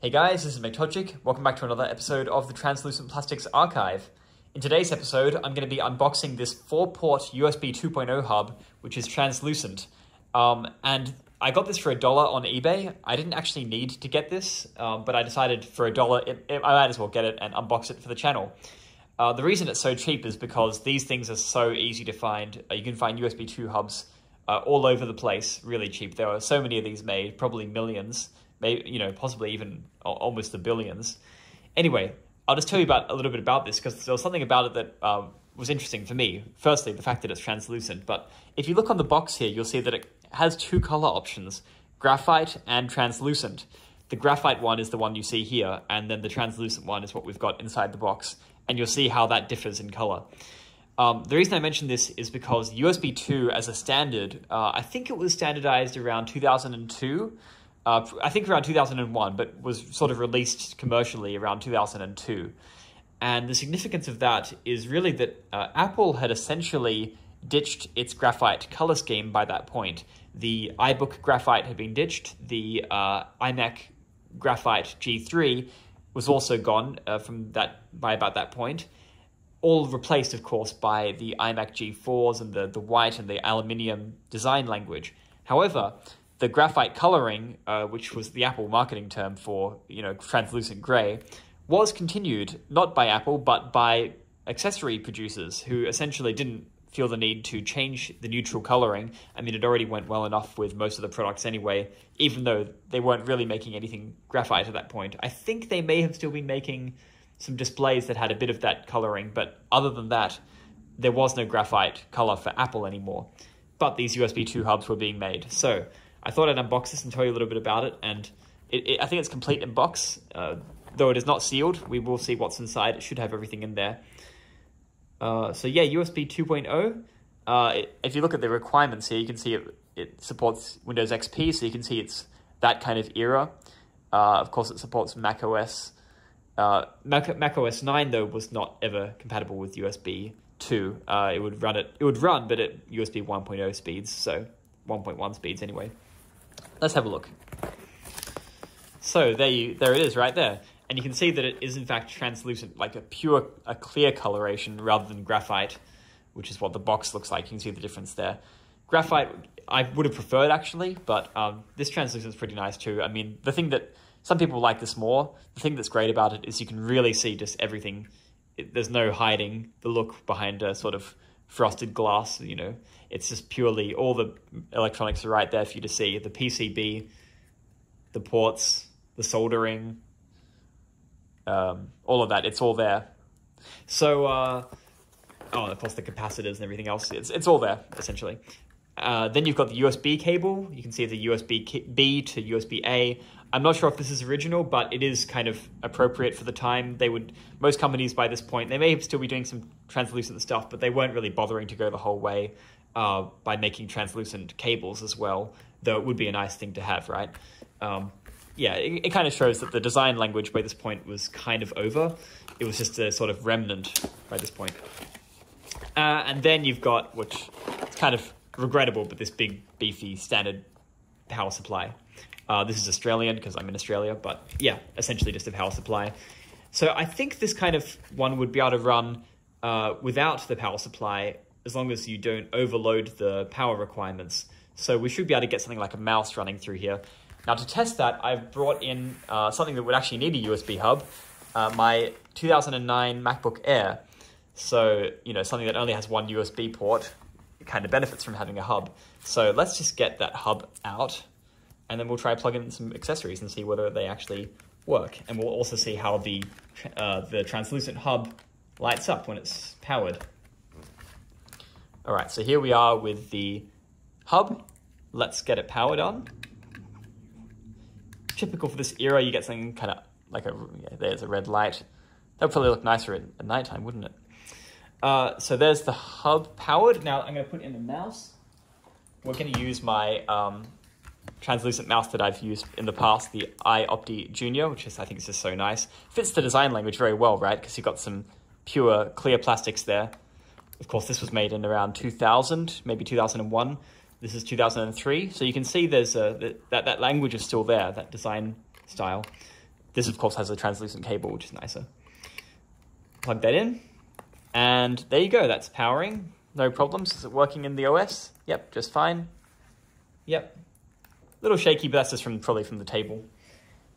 Hey guys, this is Mectojic. Welcome back to another episode of the Translucent Plastics Archive. In today's episode, I'm going to be unboxing this 4-port USB 2.0 hub, which is translucent. Um, and I got this for a dollar on eBay. I didn't actually need to get this, um, but I decided for a dollar, I might as well get it and unbox it for the channel. Uh, the reason it's so cheap is because these things are so easy to find. Uh, you can find USB 2 hubs uh, all over the place, really cheap. There are so many of these made, probably millions, maybe you know, possibly even almost the billions. Anyway, I'll just tell you about a little bit about this because there was something about it that um, was interesting for me. Firstly, the fact that it's translucent, but if you look on the box here, you'll see that it has two color options: graphite and translucent. The graphite one is the one you see here, and then the translucent one is what we've got inside the box, and you'll see how that differs in color. Um, the reason I mention this is because USB 2 as a standard, uh, I think it was standardized around 2002. Uh, I think around 2001, but was sort of released commercially around 2002. And the significance of that is really that uh, Apple had essentially ditched its graphite color scheme by that point. The iBook graphite had been ditched, the uh, iMac graphite G3 was also gone uh, from that by about that point all replaced, of course, by the iMac G4s and the, the white and the aluminium design language. However, the graphite coloring, uh, which was the Apple marketing term for you know translucent gray, was continued not by Apple but by accessory producers who essentially didn't feel the need to change the neutral coloring. I mean, it already went well enough with most of the products anyway, even though they weren't really making anything graphite at that point. I think they may have still been making some displays that had a bit of that coloring, but other than that, there was no graphite color for Apple anymore. But these USB 2 hubs were being made. So I thought I'd unbox this and tell you a little bit about it. And it, it, I think it's complete in box, uh, though it is not sealed. We will see what's inside. It should have everything in there. Uh, so yeah, USB 2.0. Uh, it, if you look at the requirements here, you can see it, it supports Windows XP, so you can see it's that kind of era. Uh, of course, it supports Mac OS uh, Mac, Mac OS 9 though was not ever compatible with USB 2. Uh, it would run it. It would run, but at USB 1.0 speeds, so 1.1 speeds anyway. Let's have a look. So there you, there it is, right there, and you can see that it is in fact translucent, like a pure, a clear coloration rather than graphite, which is what the box looks like. You can see the difference there. Graphite, I would have preferred actually, but um, this translucent is pretty nice too. I mean, the thing that some people like this more. The thing that's great about it is you can really see just everything. It, there's no hiding the look behind a sort of frosted glass, you know. It's just purely, all the electronics are right there for you to see. The PCB, the ports, the soldering, um, all of that, it's all there. So, uh, oh, of course the capacitors and everything else, it's, it's all there, essentially. Uh, then you've got the USB cable. You can see the USB B to USB A. I'm not sure if this is original, but it is kind of appropriate for the time. They would most companies by this point they may still be doing some translucent stuff, but they weren't really bothering to go the whole way uh, by making translucent cables as well. Though it would be a nice thing to have, right? Um, yeah, it, it kind of shows that the design language by this point was kind of over. It was just a sort of remnant by this point. Uh, and then you've got, which it's kind of regrettable, but this big, beefy, standard power supply. Uh, this is Australian because I'm in Australia, but yeah, essentially just a power supply. So I think this kind of one would be able to run uh, without the power supply as long as you don't overload the power requirements. So we should be able to get something like a mouse running through here. Now to test that, I've brought in uh, something that would actually need a USB hub, uh, my 2009 MacBook Air. So, you know, something that only has one USB port, kind of benefits from having a hub. So let's just get that hub out and then we'll try plug in some accessories and see whether they actually work. And we'll also see how the, uh, the translucent hub lights up when it's powered. All right, so here we are with the hub. Let's get it powered on. Typical for this era, you get something kind of like a, yeah, there's a red light. That would probably look nicer at, at nighttime, wouldn't it? Uh, so there's the hub powered. Now I'm going to put in the mouse. We're going to use my um, translucent mouse that I've used in the past, the iOpti Junior, which is I think is just so nice. Fits the design language very well, right? Because you've got some pure clear plastics there. Of course, this was made in around 2000, maybe 2001. This is 2003, so you can see there's a that that language is still there, that design style. this, of course, has a translucent cable, which is nicer. Plug that in, and there you go. That's powering. No problems. Is it working in the OS? Yep, just fine. Yep. A little shaky, but that's just from probably from the table.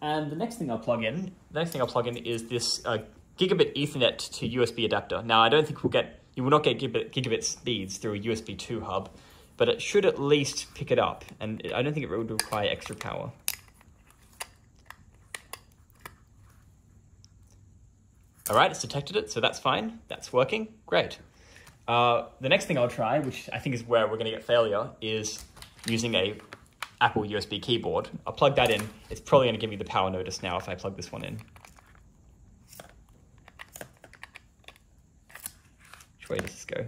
And the next thing I'll plug in, the next thing I'll plug in is this uh, gigabit Ethernet to USB adapter. Now, I don't think we'll get, you will not get gigabit, gigabit speeds through a USB 2 hub, but it should at least pick it up, and I don't think it would require extra power. All right, it's detected it, so that's fine. That's working, great. Uh, the next thing I'll try, which I think is where we're gonna get failure, is using a Apple USB keyboard. I'll plug that in. It's probably gonna give me the power notice now if I plug this one in. Which way does this go?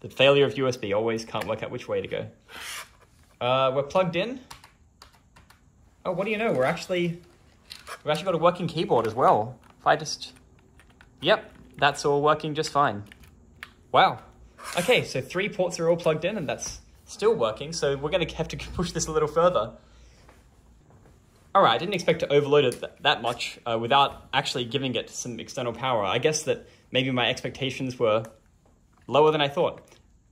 The failure of USB always can't work out which way to go. Uh, we're plugged in. Oh, what do you know? We're actually, we've actually got a working keyboard as well. If I just, yep, that's all working just fine. Wow. Okay, so three ports are all plugged in and that's still working. So we're going to have to push this a little further. All right, I didn't expect to overload it th that much uh, without actually giving it some external power. I guess that maybe my expectations were lower than I thought.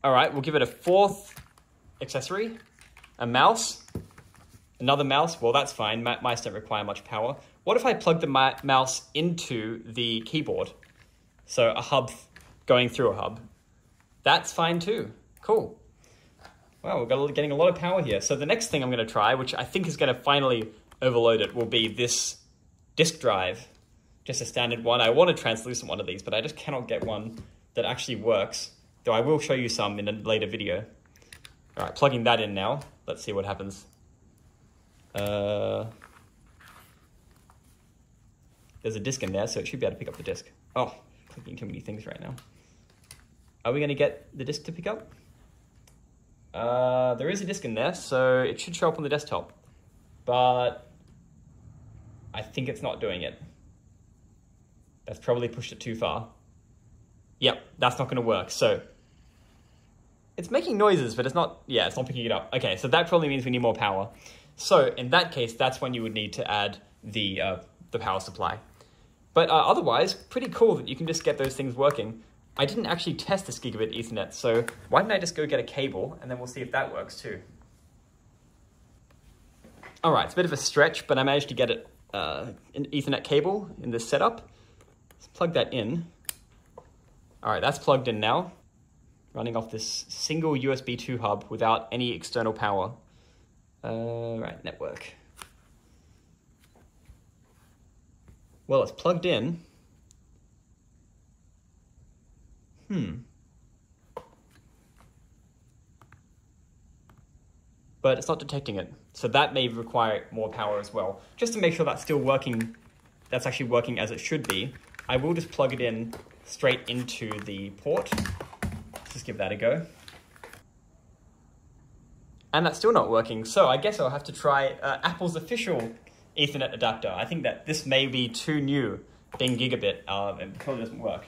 All right, we'll give it a fourth accessory, a mouse, another mouse. Well, that's fine. Mice don't require much power. What if I plug the mouse into the keyboard? So a hub going through a hub. That's fine too. Cool. Wow, we're getting a lot of power here. So the next thing I'm going to try, which I think is going to finally overload it, will be this disk drive. Just a standard one. I want a translucent one of these, but I just cannot get one that actually works. Though I will show you some in a later video. All right, plugging that in now. Let's see what happens. Uh, there's a disk in there, so it should be able to pick up the disk. Oh, clicking too many things right now. Are we going to get the disk to pick up? Uh, there is a disk in there, so it should show up on the desktop. But I think it's not doing it. That's probably pushed it too far. Yep, that's not going to work. So it's making noises, but it's not, yeah, it's not picking it up. Okay, so that probably means we need more power. So in that case, that's when you would need to add the, uh, the power supply. But uh, otherwise, pretty cool that you can just get those things working. I didn't actually test this gigabit ethernet, so why don't I just go get a cable and then we'll see if that works too. All right, it's a bit of a stretch, but I managed to get it uh, an ethernet cable in this setup. Let's plug that in. All right, that's plugged in now, running off this single USB 2 hub without any external power. Uh, right, network. Well, it's plugged in. Hmm. But it's not detecting it. So that may require more power as well. Just to make sure that's still working, that's actually working as it should be, I will just plug it in straight into the port. Let's just give that a go. And that's still not working, so I guess I'll have to try uh, Apple's official Ethernet adapter. I think that this may be too new, being gigabit, uh, and probably doesn't work.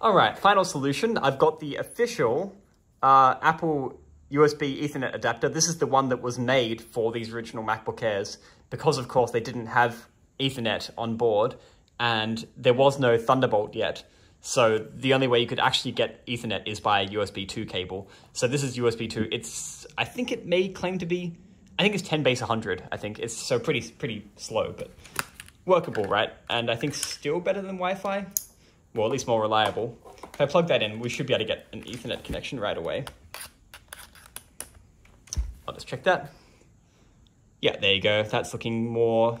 All right, final solution. I've got the official uh, Apple USB Ethernet adapter. This is the one that was made for these original MacBook Airs because, of course, they didn't have Ethernet on board and there was no Thunderbolt yet. So the only way you could actually get Ethernet is by a USB 2 cable. So this is USB 2. It's, I think it may claim to be, I think it's 10 base 100, I think. It's so pretty, pretty slow, but workable, right? And I think still better than Wi-Fi well, at least more reliable. If I plug that in, we should be able to get an Ethernet connection right away. Oh, I'll just check that. Yeah, there you go. That's looking more,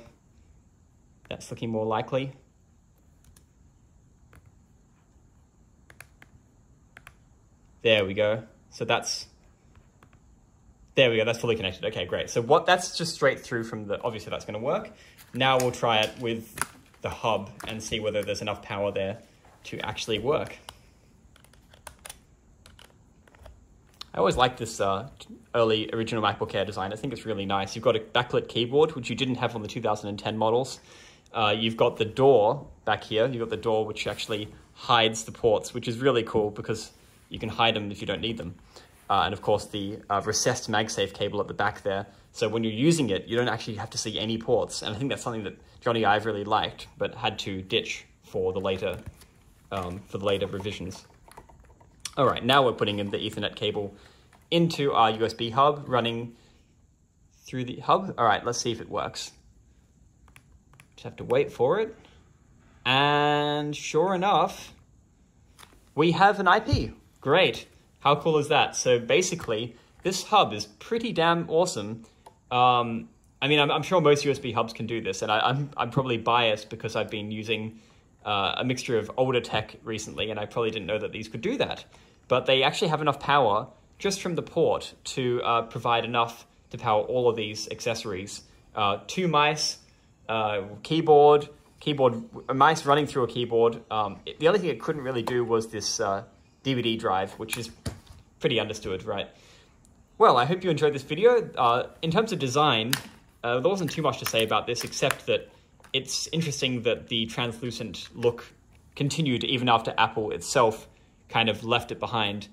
that's looking more likely. There we go. So that's, there we go, that's fully connected. Okay, great. So what, that's just straight through from the, obviously that's gonna work. Now we'll try it with the hub and see whether there's enough power there to actually work. I always like this uh, early original MacBook Air design. I think it's really nice. You've got a backlit keyboard, which you didn't have on the 2010 models. Uh, you've got the door back here. You've got the door which actually hides the ports, which is really cool because you can hide them if you don't need them. Uh, and of course the uh, recessed MagSafe cable at the back there. So when you're using it, you don't actually have to see any ports, and I think that's something that Jony Ive really liked, but had to ditch for the later um, for the later revisions. All right, now we're putting in the Ethernet cable into our USB hub, running through the hub. All right, let's see if it works. Just have to wait for it. And sure enough, we have an IP. Great. How cool is that? So basically, this hub is pretty damn awesome. Um, I mean, I'm, I'm, sure most USB hubs can do this, and I, am I'm, I'm probably biased because I've been using uh, a mixture of older tech recently, and I probably didn't know that these could do that. But they actually have enough power just from the port to uh, provide enough to power all of these accessories. Uh, two mice, uh, keyboard, keyboard, mice running through a keyboard. Um, it, the other thing it couldn't really do was this DVD uh, drive, which is pretty understood, right? Well, I hope you enjoyed this video. Uh, in terms of design, uh, there wasn't too much to say about this, except that it's interesting that the translucent look continued even after Apple itself kind of left it behind.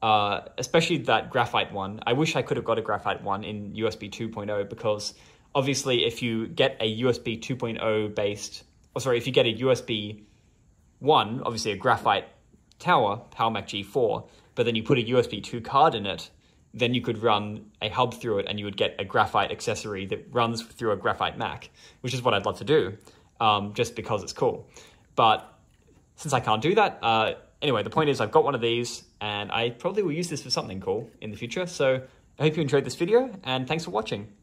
Uh, especially that graphite one. I wish I could have got a graphite one in USB 2.0 because obviously if you get a USB 2.0 based, or sorry, if you get a USB 1, obviously a graphite tower, PowerMac G4, but then you put a USB 2 card in it, then you could run a hub through it and you would get a graphite accessory that runs through a graphite Mac, which is what I'd love to do, um, just because it's cool. But since I can't do that, uh, anyway, the point is I've got one of these and I probably will use this for something cool in the future. So I hope you enjoyed this video and thanks for watching.